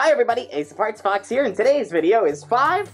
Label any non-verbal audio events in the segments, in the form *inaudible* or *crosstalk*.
Hi everybody, Ace of Hearts Fox here, and today's video is five...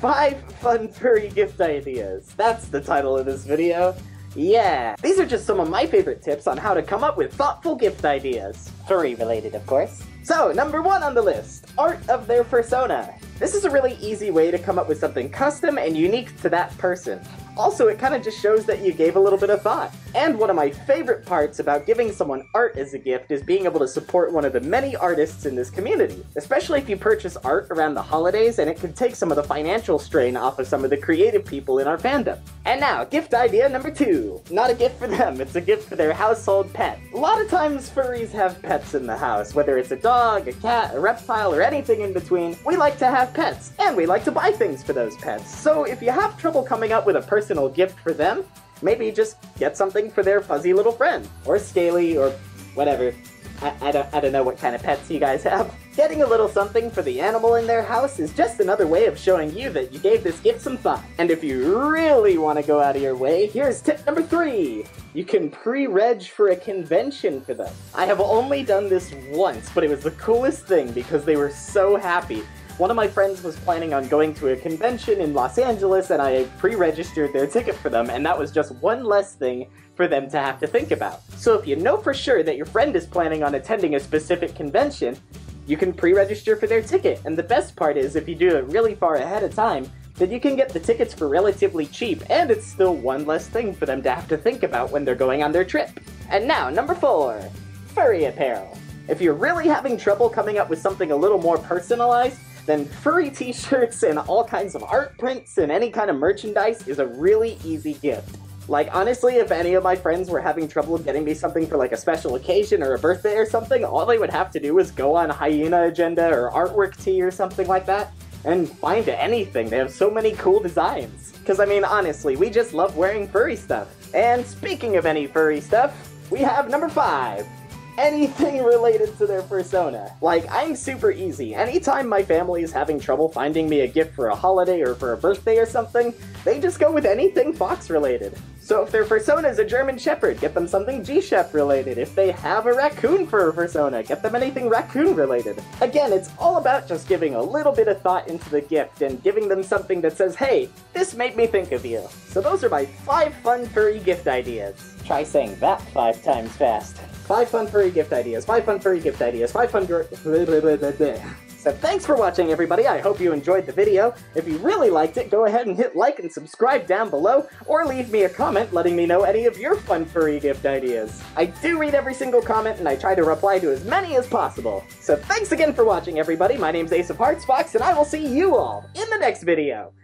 Five fun furry gift ideas. That's the title of this video. Yeah, these are just some of my favorite tips on how to come up with thoughtful gift ideas. Furry related, of course. So, number one on the list, art of their fursona. This is a really easy way to come up with something custom and unique to that person. Also, it kind of just shows that you gave a little bit of thought. And one of my favorite parts about giving someone art as a gift is being able to support one of the many artists in this community. Especially if you purchase art around the holidays and it can take some of the financial strain off of some of the creative people in our fandom. And now, gift idea number two. Not a gift for them, it's a gift for their household pet. A lot of times furries have pets in the house, whether it's a dog, a cat, a reptile, or anything in between. We like to have pets, and we like to buy things for those pets. So if you have trouble coming up with a person personal gift for them, maybe just get something for their fuzzy little friend, or scaly, or whatever. I, I, don't, I don't know what kind of pets you guys have. *laughs* Getting a little something for the animal in their house is just another way of showing you that you gave this gift some thought. And if you really want to go out of your way, here's tip number three. You can pre-reg for a convention for them. I have only done this once, but it was the coolest thing because they were so happy. One of my friends was planning on going to a convention in Los Angeles, and I pre-registered their ticket for them, and that was just one less thing for them to have to think about. So if you know for sure that your friend is planning on attending a specific convention, you can pre-register for their ticket. And the best part is, if you do it really far ahead of time, then you can get the tickets for relatively cheap, and it's still one less thing for them to have to think about when they're going on their trip. And now, number four, furry apparel. If you're really having trouble coming up with something a little more personalized, then furry t-shirts and all kinds of art prints and any kind of merchandise is a really easy gift. Like, honestly, if any of my friends were having trouble getting me something for like a special occasion or a birthday or something, all they would have to do is go on Hyena Agenda or Artwork Tee or something like that and find anything. They have so many cool designs. Because, I mean, honestly, we just love wearing furry stuff. And speaking of any furry stuff, we have number five anything related to their fursona. Like, I'm super easy. Anytime my family is having trouble finding me a gift for a holiday or for a birthday or something, they just go with anything Fox related. So if their fursona is a German Shepherd, get them something G-Shep related. If they have a raccoon for a fursona, get them anything raccoon related. Again, it's all about just giving a little bit of thought into the gift and giving them something that says, hey, this made me think of you. So those are my five fun furry gift ideas. Try saying that five times fast. Five fun furry gift ideas, five fun furry gift ideas, five fun So thanks for watching everybody, I hope you enjoyed the video. If you really liked it, go ahead and hit like and subscribe down below, or leave me a comment letting me know any of your fun furry gift ideas. I do read every single comment and I try to reply to as many as possible. So thanks again for watching everybody, my name's Ace of Hearts Fox, and I will see you all in the next video.